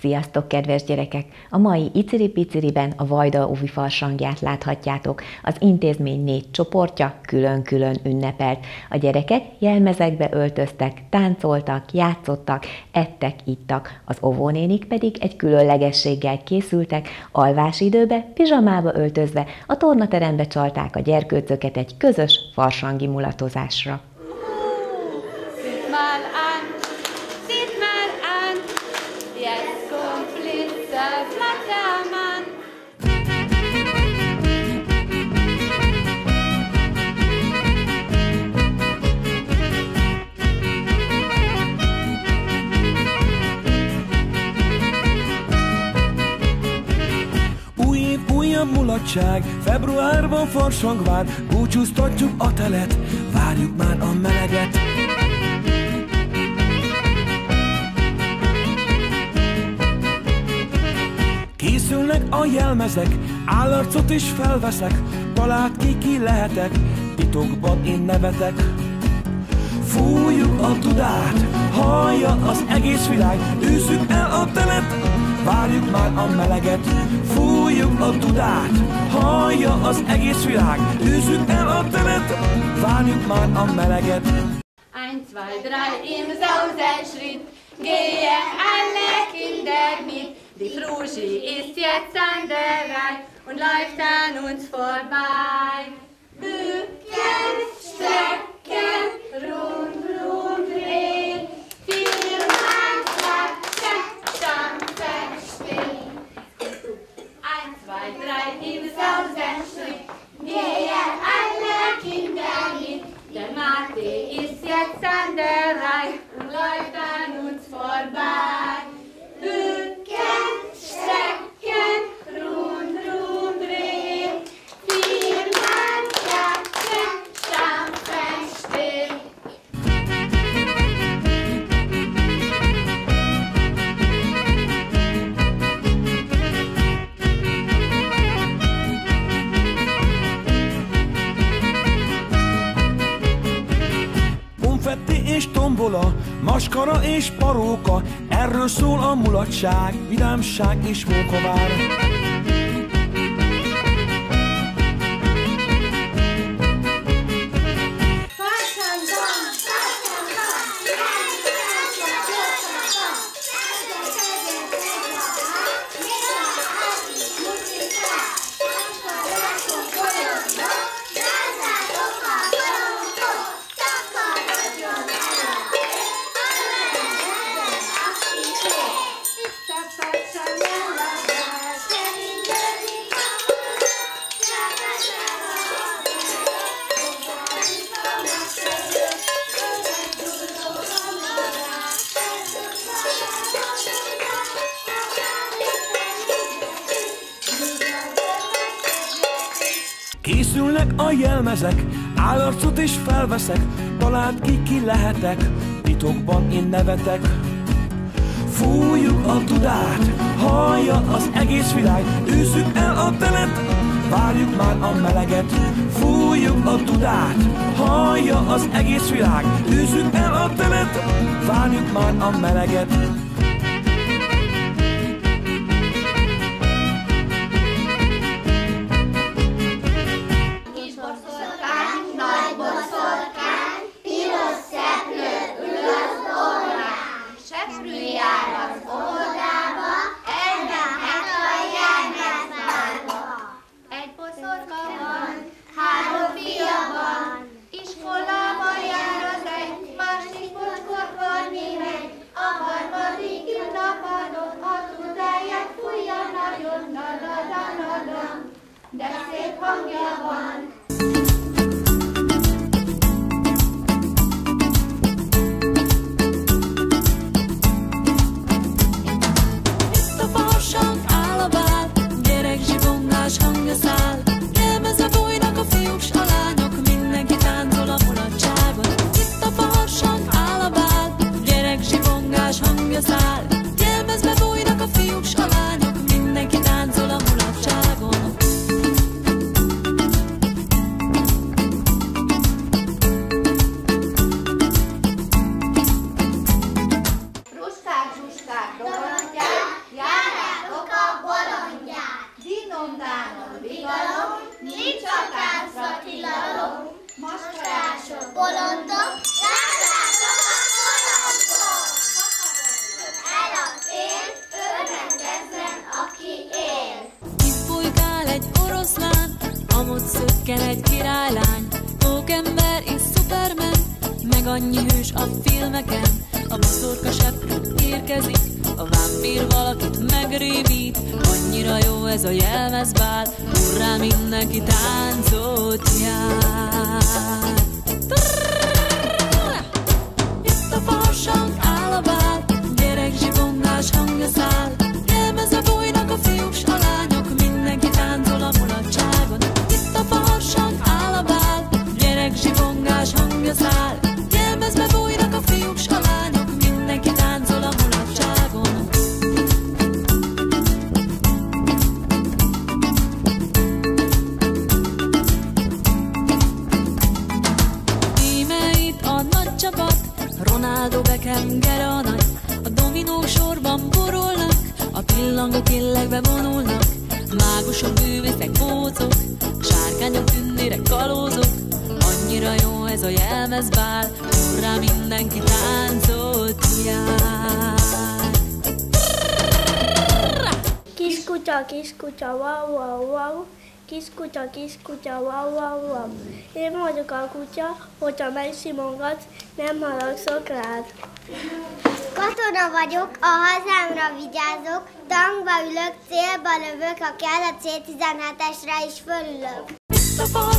Sziasztok, kedves gyerekek! A mai Iciri-Piciriben a Vajda Uvi farsangját láthatjátok. Az intézmény négy csoportja külön-külön ünnepelt. A gyerekek jelmezekbe öltöztek, táncoltak, játszottak, ettek, ittak. Az óvónénik pedig egy különlegességgel készültek, alvásidőbe, pizsamába öltözve, a tornaterembe csalták a gyerkőcöket egy közös farsangi mulatozásra. Mal an, mulatság, februárban farsang vár, búcsúztatjuk a telet, várjuk már a meleget. Készülnek a jelmezek, állarcot is felveszek, talált ki ki lehetek, titokban én nevetek. Fújjuk a tudát, hallja az egész világ, űzzük el a telet, várjuk már a meleget. Fújjuk a tudát, hallja az egész világ, űzzük el a telet, várjuk már a meleget. Ein, zwei, drei im Sausenschritt gehen alle Kinder mit. Die Fruschi ist jetzt an der Reihe und läuft an uns vorbei. Bücken, tombola, maskara és paróka, erről szól a mulatság, vidámság és mókavár. Készülnek a jelmezek, állarcot is felveszek, talált ki ki lehetek, titokban én nevetek. Fújjuk a tudát, hallja az egész világ, űzzük el a telet, várjuk már a meleget. Fújjuk a tudát, hallja az egész világ, űzzük el a telet, várjuk már a meleget. One. Egy királylány, pókember és szupermen, meg annyi hős a filmeken, a boszorka seprő érkezik, a vámpír valakit megrémít, annyira jó ez a jelmezbál, hurrá mindenki táncot jár. Ez a jelmezbál, hurrá mindenki táncot jár. Kiskutya, kiskutya, wow, wow, wow. Kiskutya, kiskutya, wow, wow, wow. Én vagyok a kutya, hogyha megsimogatsz, nem haragszok rád. Katona vagyok, a hazámra vigyázok, tankba ülök, célba lövök, ha kell a C-17-esre is fölülök.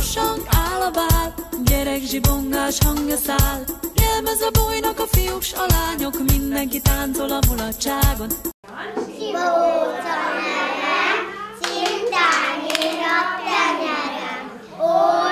A farsang áll a bál, gyerek zsibongás hangja száll, Jelmezve bolynak a fiúk s a lányok, mindenki táncol a mulatságon. Bóca merem, cintányéra tenyerem, orrom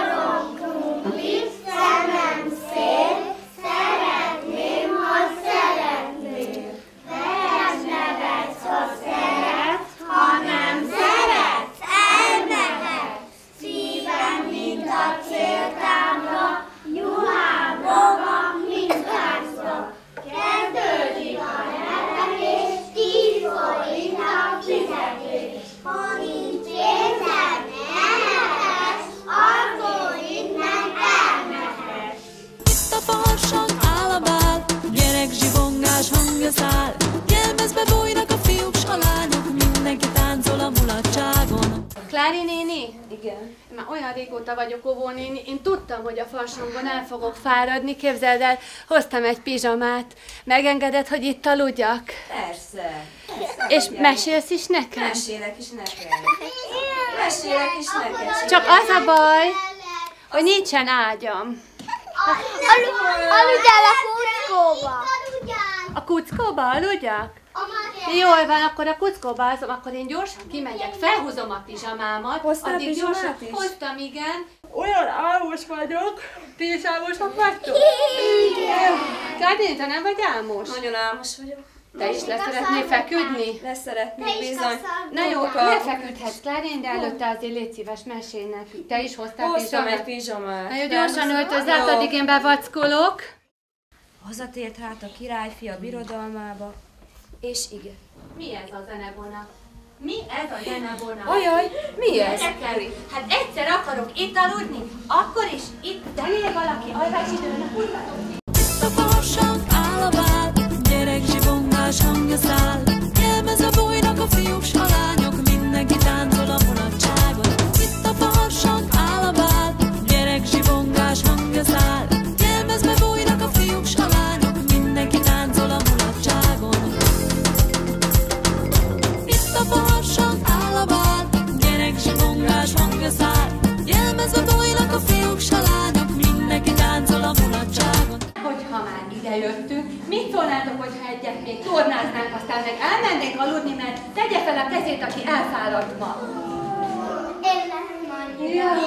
Már olyan régóta vagyok óvónéni, én tudtam, hogy a farsangban el fogok fáradni, képzeld el, hoztam egy pizsamát. Megengeded, hogy itt aludjak? Persze. És mesélsz is nekem? Mesélek is neked. Mesélek is neked. Csak az a baj, hogy nincsen ágyam. Aludjál a kuckóba! A kuckóba aludjak? Jól van, akkor a kuckóba akkor én gyorsan kimegyek, felhúzom a pizsamámat. Hoztál addig pizsamát gyorsan, is? Hoztam, igen. Olyan álmos vagyok. Ti is álmosak vagytok? Kádén, te nem vagy álmos? Nagyon álmos vagyok. Te is leszeretnél feküdni? Leszeretnék bizony. Na jó, lefeküdhetsz, Klárén, de előtte azért légy szíves, mesélj nekünk. Te is hoztál Hoztam egy pizsamát? Na jó, gyorsan öltözz át, addig én bevackolok. Hazatért hát a királyfi a birodalmába, és igen. Mi ez a zenebona? Mi ez a zenebona? Ajaj, mi ez? Gyerekek, hát egyszer akarok itt aludni, akkor is itt zenél valaki alvásidőnek húzzatok. Itt még tornáznánk, aztán meg elmennénk aludni, mert tegye fel a kezét, aki elfáradt ma. Én nem mondjuk. Jaj,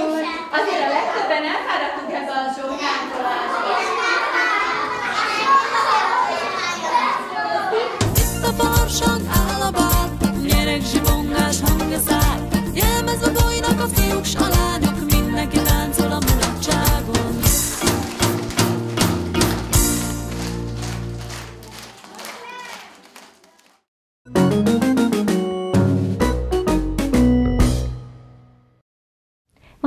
azért a legtöbben elfáradtunk ebbe a sok táncolásba. Itt a farsang áll a bál, gyerek zsibongás hangja száll, Jelmezve bolynak a fiúk s a lányok,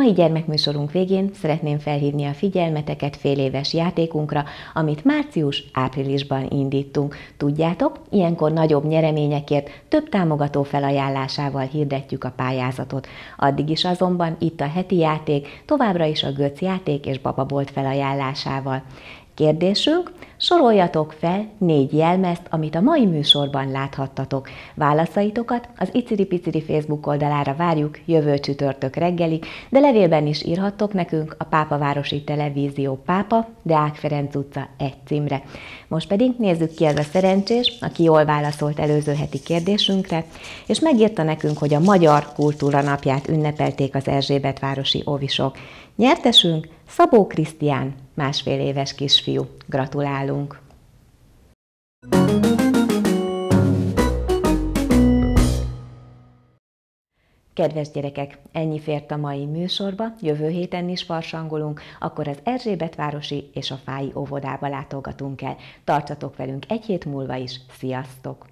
Mai gyermekműsorunk végén szeretném felhívni a figyelmeteket fél éves játékunkra, amit március-áprilisban indítunk. Tudjátok, ilyenkor nagyobb nyereményekért több támogató felajánlásával hirdetjük a pályázatot. Addig is azonban itt a heti játék, továbbra is a Göc játék és Bababolt felajánlásával. Kérdésünk, soroljatok fel négy jelmezt, amit a mai műsorban láthattatok. Válaszaitokat az Iciri Facebook oldalára várjuk jövő csütörtök reggelig, de levélben is írhattok nekünk a Pápavárosi Televízió Pápa, Deák Ferenc utca egy címre. Most pedig nézzük ki ez a szerencsés, aki jól válaszolt előző heti kérdésünkre, és megírta nekünk, hogy a Magyar Kultúra Napját ünnepelték az Erzsébetvárosi óvisok. Nyertesünk Szabó Krisztián, másfél éves kisfiú. Gratulálunk! Kedves gyerekek, ennyi fért a mai műsorba, jövő héten is farsangolunk, akkor az Erzsébetvárosi és a Fái óvodába látogatunk el. Tartsatok velünk egy hét múlva is, sziasztok!